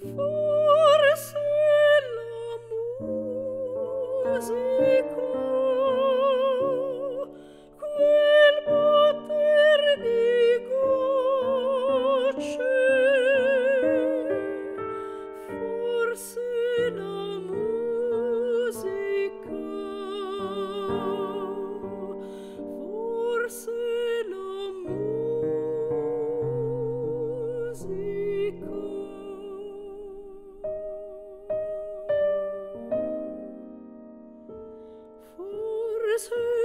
fool. Forse